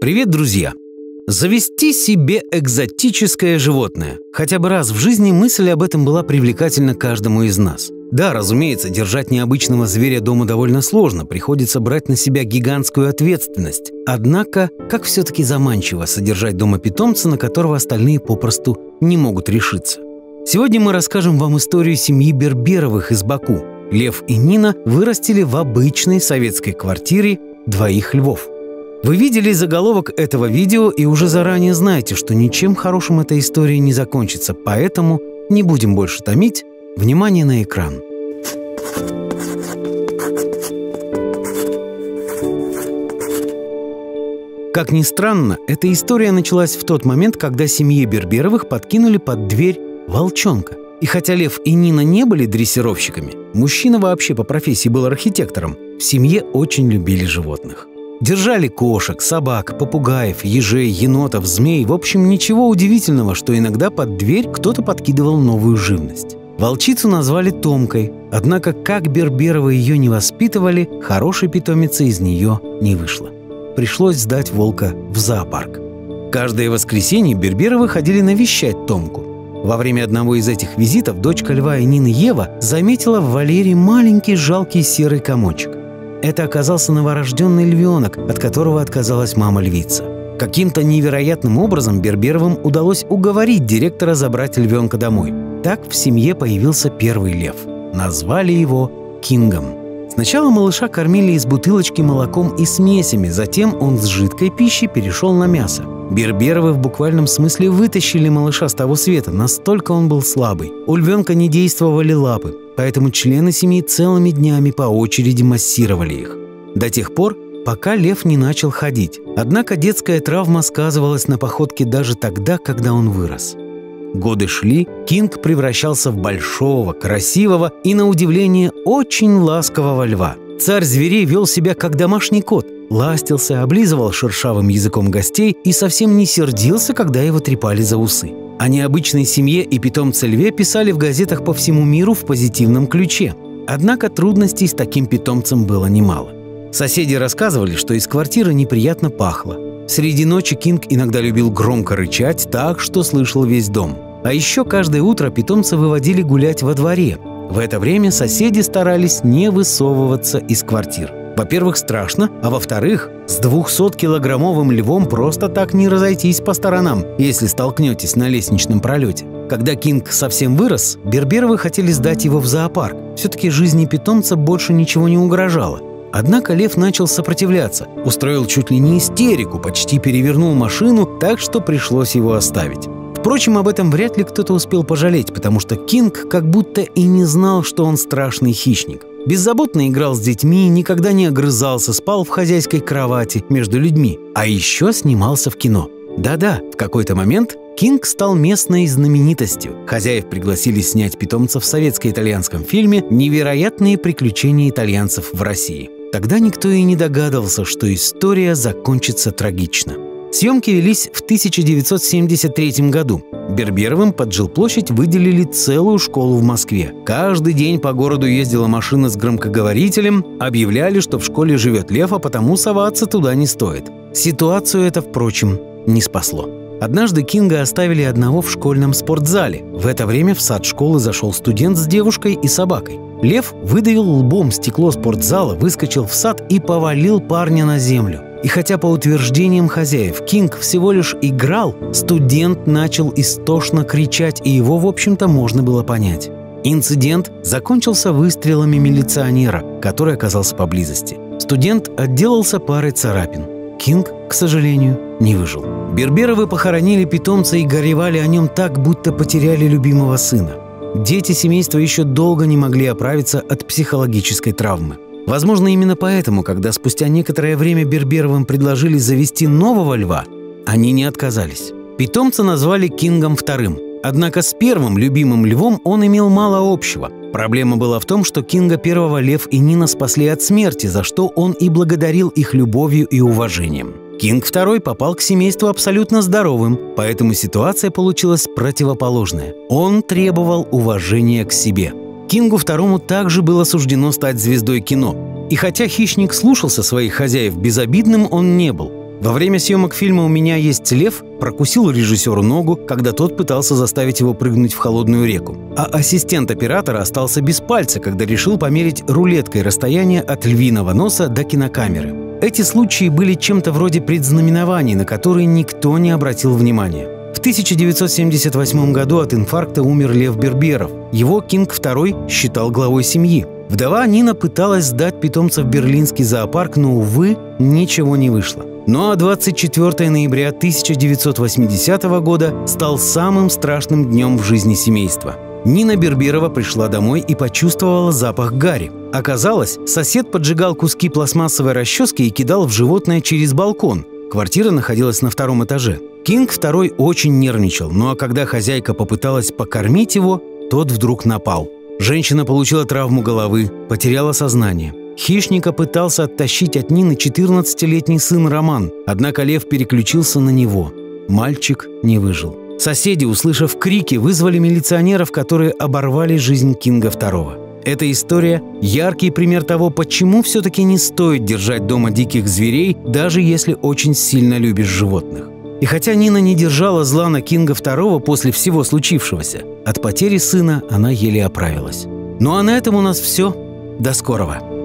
Привет, друзья! Завести себе экзотическое животное. Хотя бы раз в жизни мысль об этом была привлекательна каждому из нас. Да, разумеется, держать необычного зверя дома довольно сложно, приходится брать на себя гигантскую ответственность. Однако, как все-таки заманчиво содержать дома питомца, на которого остальные попросту не могут решиться. Сегодня мы расскажем вам историю семьи Берберовых из Баку. Лев и Нина вырастили в обычной советской квартире двоих львов – вы видели заголовок этого видео и уже заранее знаете, что ничем хорошим эта история не закончится, поэтому не будем больше томить. Внимание на экран. Как ни странно, эта история началась в тот момент, когда семье Берберовых подкинули под дверь волчонка. И хотя Лев и Нина не были дрессировщиками, мужчина вообще по профессии был архитектором, в семье очень любили животных. Держали кошек, собак, попугаев, ежей, енотов, змей. В общем, ничего удивительного, что иногда под дверь кто-то подкидывал новую живность. Волчицу назвали Томкой, однако как Берберовы ее не воспитывали, хорошей питомицы из нее не вышло. Пришлось сдать волка в зоопарк. Каждое воскресенье Берберовы ходили навещать Томку. Во время одного из этих визитов дочка Льва и Нины Ева заметила в Валерии маленький жалкий серый комочек. Это оказался новорожденный львенок, от которого отказалась мама-львица. Каким-то невероятным образом Берберовым удалось уговорить директора забрать львенка домой. Так в семье появился первый лев. Назвали его Кингом. Сначала малыша кормили из бутылочки молоком и смесями, затем он с жидкой пищей перешел на мясо. Берберовы в буквальном смысле вытащили малыша с того света, настолько он был слабый. У львенка не действовали лапы, поэтому члены семьи целыми днями по очереди массировали их. До тех пор, пока лев не начал ходить. Однако детская травма сказывалась на походке даже тогда, когда он вырос. Годы шли, Кинг превращался в большого, красивого и, на удивление, очень ласкового льва. Царь зверей вел себя как домашний кот, ластился, облизывал шершавым языком гостей и совсем не сердился, когда его трепали за усы. О необычной семье и питомце льве писали в газетах по всему миру в позитивном ключе. Однако трудностей с таким питомцем было немало. Соседи рассказывали, что из квартиры неприятно пахло. Среди ночи Кинг иногда любил громко рычать так, что слышал весь дом. А еще каждое утро питомца выводили гулять во дворе. В это время соседи старались не высовываться из квартир. Во-первых, страшно, а во-вторых, с 200-килограммовым львом просто так не разойтись по сторонам, если столкнетесь на лестничном пролете. Когда Кинг совсем вырос, Берберовы хотели сдать его в зоопарк. Все-таки жизни питомца больше ничего не угрожало. Однако лев начал сопротивляться, устроил чуть ли не истерику, почти перевернул машину, так что пришлось его оставить. Впрочем, об этом вряд ли кто-то успел пожалеть, потому что Кинг как будто и не знал, что он страшный хищник. Беззаботно играл с детьми, никогда не огрызался, спал в хозяйской кровати между людьми, а еще снимался в кино. Да-да, в какой-то момент Кинг стал местной знаменитостью. Хозяев пригласили снять питомца в советско-итальянском фильме «Невероятные приключения итальянцев в России». Тогда никто и не догадывался, что история закончится трагично. Съемки велись в 1973 году. Берберовым под жилплощадь выделили целую школу в Москве. Каждый день по городу ездила машина с громкоговорителем, объявляли, что в школе живет лев, а потому соваться туда не стоит. Ситуацию это, впрочем, не спасло. Однажды Кинга оставили одного в школьном спортзале. В это время в сад школы зашел студент с девушкой и собакой. Лев выдавил лбом стекло спортзала, выскочил в сад и повалил парня на землю. И хотя по утверждениям хозяев Кинг всего лишь играл, студент начал истошно кричать, и его, в общем-то, можно было понять. Инцидент закончился выстрелами милиционера, который оказался поблизости. Студент отделался парой царапин. Кинг, к сожалению, не выжил. Берберовы похоронили питомца и горевали о нем так, будто потеряли любимого сына. Дети семейства еще долго не могли оправиться от психологической травмы. Возможно, именно поэтому, когда спустя некоторое время Берберовым предложили завести нового льва, они не отказались. Питомца назвали Кингом вторым. Однако с первым любимым львом он имел мало общего. Проблема была в том, что Кинга первого Лев и Нина спасли от смерти, за что он и благодарил их любовью и уважением. Кинг II попал к семейству абсолютно здоровым, поэтому ситуация получилась противоположная. Он требовал уважения к себе. Кингу II также было суждено стать звездой кино. И хотя хищник слушался своих хозяев, безобидным он не был. Во время съемок фильма «У меня есть лев» прокусил режиссеру ногу, когда тот пытался заставить его прыгнуть в холодную реку. А ассистент оператора остался без пальца, когда решил померить рулеткой расстояние от львиного носа до кинокамеры. Эти случаи были чем-то вроде предзнаменований, на которые никто не обратил внимания. В 1978 году от инфаркта умер Лев Берберов. Его Кинг II считал главой семьи. Вдова Нина пыталась сдать питомца в берлинский зоопарк, но, увы, ничего не вышло. Ну а 24 ноября 1980 года стал самым страшным днем в жизни семейства. Нина Берберова пришла домой и почувствовала запах гари. Оказалось, сосед поджигал куски пластмассовой расчески и кидал в животное через балкон. Квартира находилась на втором этаже. Кинг второй очень нервничал, ну а когда хозяйка попыталась покормить его, тот вдруг напал. Женщина получила травму головы, потеряла сознание. Хищника пытался оттащить от Нины 14-летний сын Роман, однако лев переключился на него. Мальчик не выжил. Соседи, услышав крики, вызвали милиционеров, которые оборвали жизнь Кинга II. Эта история – яркий пример того, почему все-таки не стоит держать дома диких зверей, даже если очень сильно любишь животных. И хотя Нина не держала зла на Кинга II после всего случившегося, от потери сына она еле оправилась. Ну а на этом у нас все. До скорого!